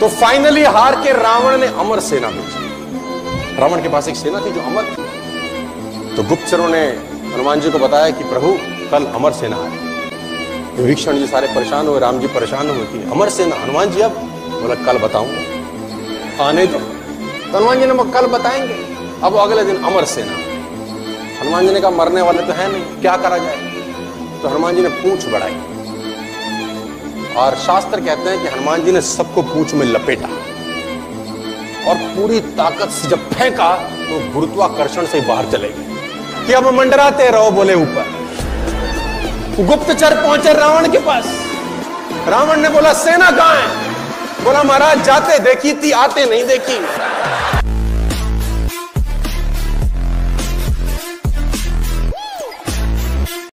तो फाइनली हार के रावण ने अमर सेना भेजी। रावण के पास एक सेना थी जो अमर थी। तो गुप्तचरों ने हनुमान जी को बताया कि प्रभु, कल अमर सेना आए विभीषण जी सारे परेशान हुए, राम जी परेशान हुए कि अमर सेना, हनुमान जी अब? बोला, कल बताऊँगा। आने दो। तो हनुमान जी ने कल बताएँगे। अब अगले दिन अमर सेना। हनुमान जी ने कहा, मरने वाले तो है नहीं। क्या करा जाए? तो हनुमान जी ने पूछ बढ़ाई। और शास्त्र कहते हैं कि हनुमान जी ने सबको पूछ में लपेटा। और पूरी ताकत से जब फेंका तो गुरुत्वाकर्षण से बाहर चले गए। कि अब मंडराते रहो बोले ऊपर। गुप्तचर पहुँचे रावण के पास। रावण ने बोला, सेना कहा है? बोला, महाराज, जाते देखी थी, आते नहीं देखी।